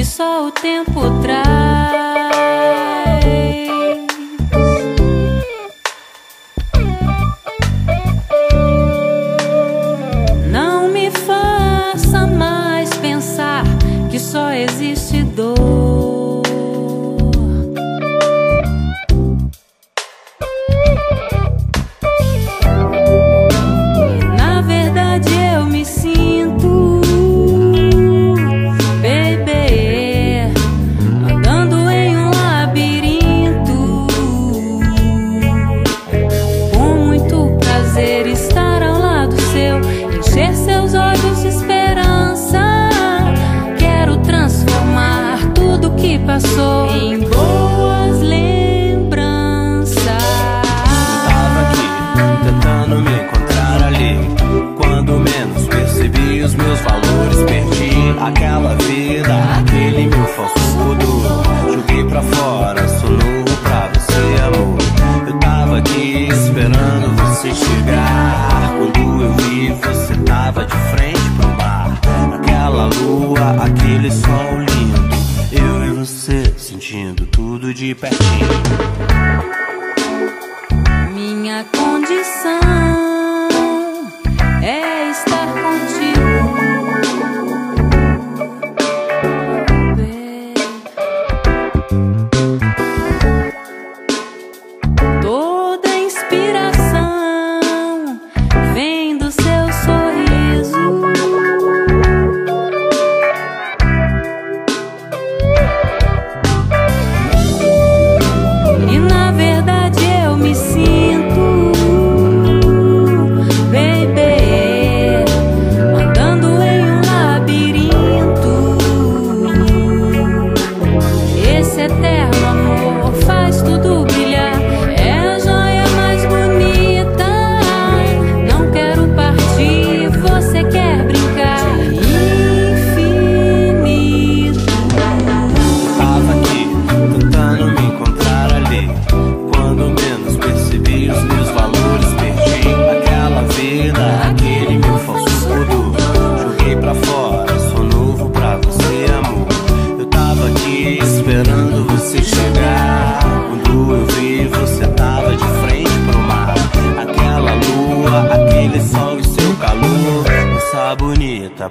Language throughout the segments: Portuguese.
que só o tempo traz. Não me faça mais pensar que só existe dor. aquele sol lindo. Eu e você sentindo tudo de pertinho. Minha condição.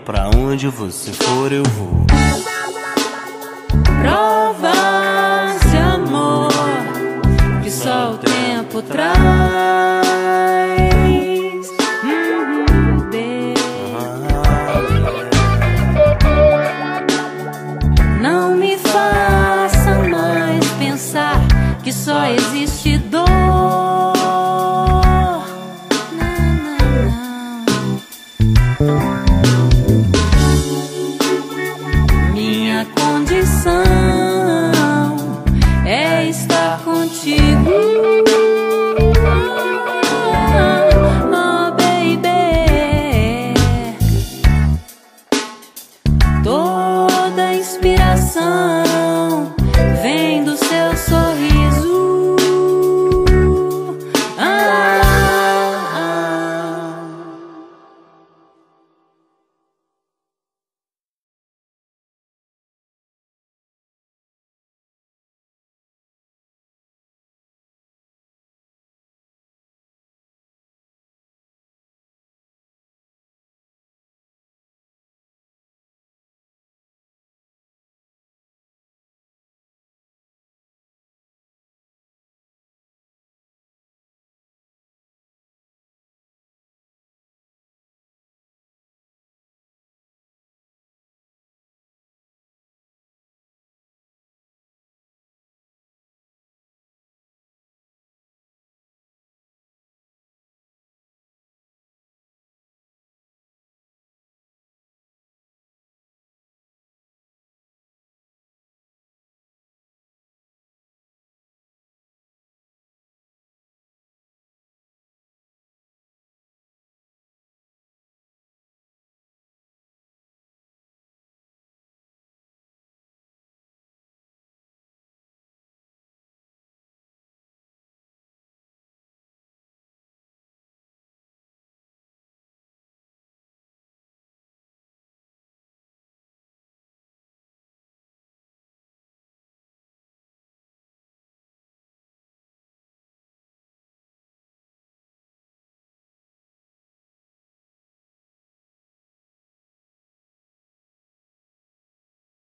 pra onde você for eu vou. Prova de amor que só o tempo traz. toda inspiração.